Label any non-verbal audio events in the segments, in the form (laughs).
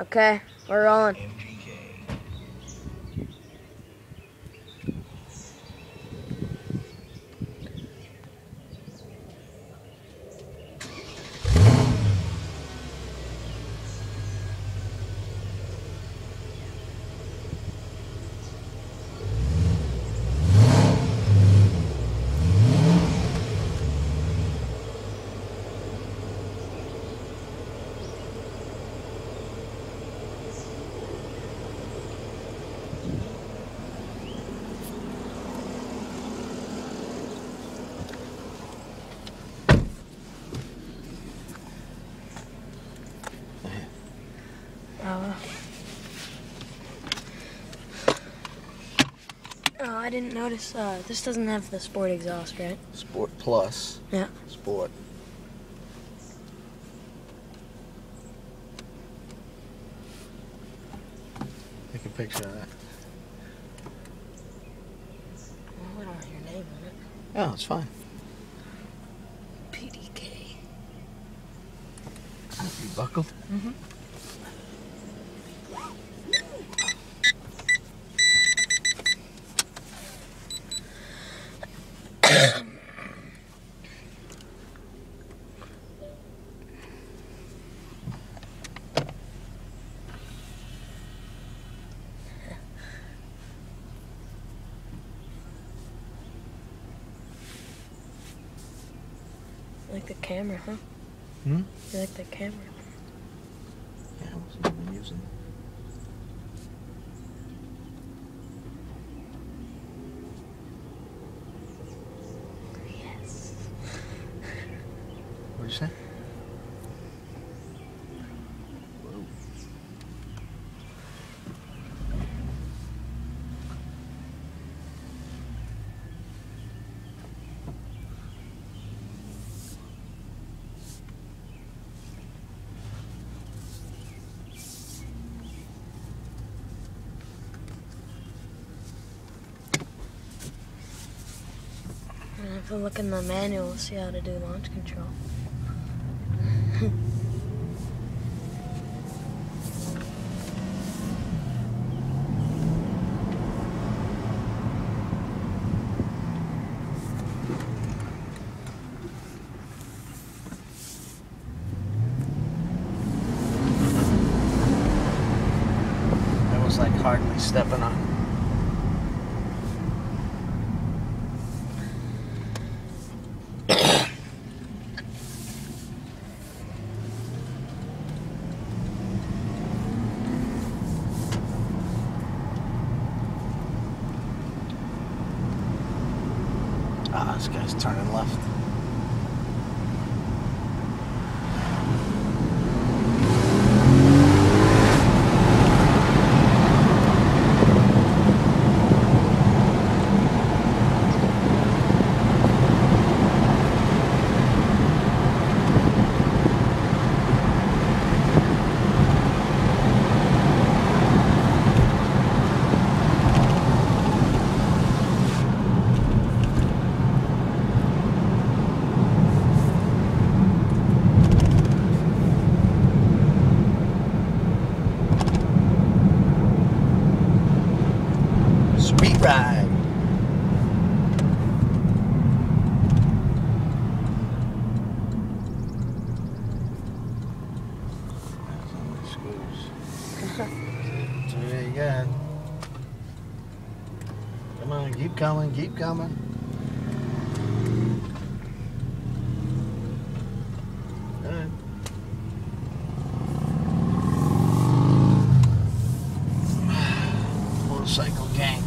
Okay, we're rolling. Didn't notice. Uh, this doesn't have the sport exhaust, right? Sport Plus. Yeah. Sport. Take a picture of that. Well, we don't have your name on it. Oh, it's fine. PDK. You buckled? Mm-hmm. Like the camera, huh? Hmm? You like the camera? Yeah, I wasn't even using it. I have to look in the manual to see how to do launch control. Like hardly stepping on. This guy's turning left. (laughs) there you go. Come on, keep coming, keep coming. Good. Motorcycle gang.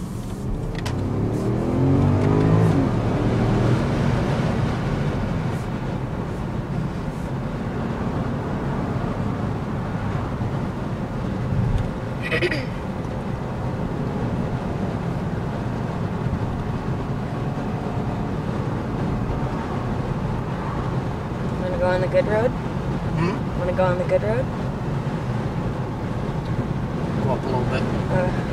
Wanna go on the good road? Hmm? Wanna go on the good road? Go up a little bit. Uh,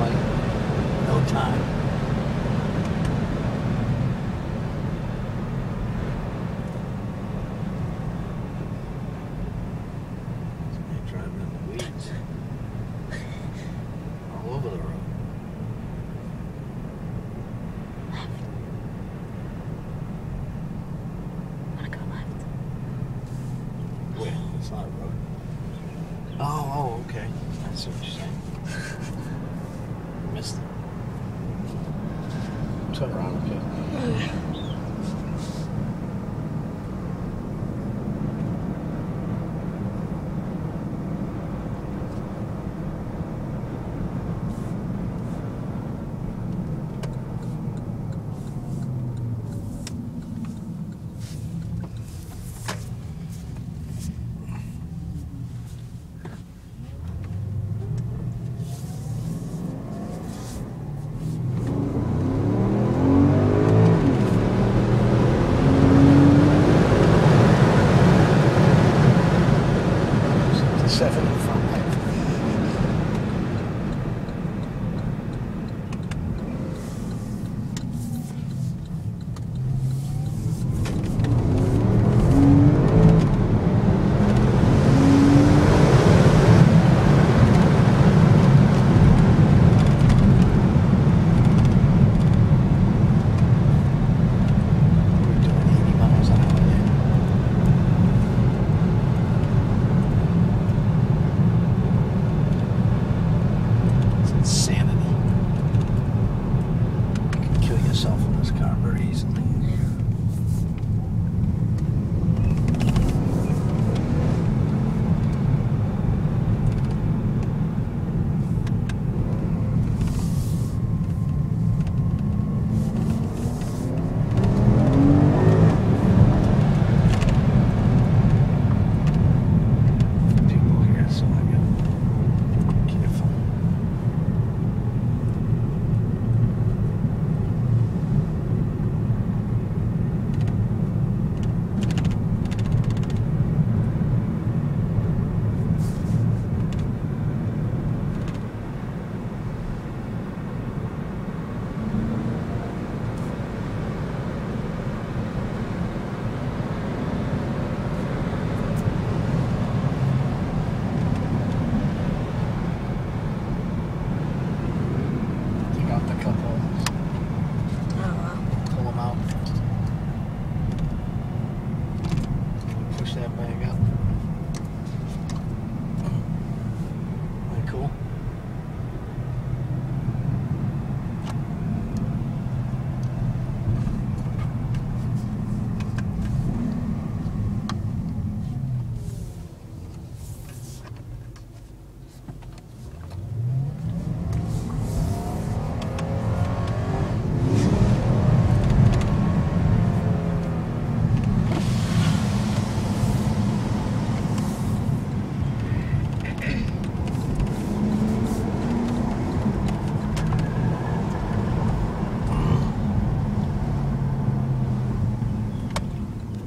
like no time. Somebody driving in the weeds. All over the road. Wanna go left? Wait, it's not a road. Oh, oh, okay. See what you're saying. (laughs) Missed it. Turn around, okay. Seventy-five.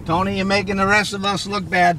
Tony, you're making the rest of us look bad.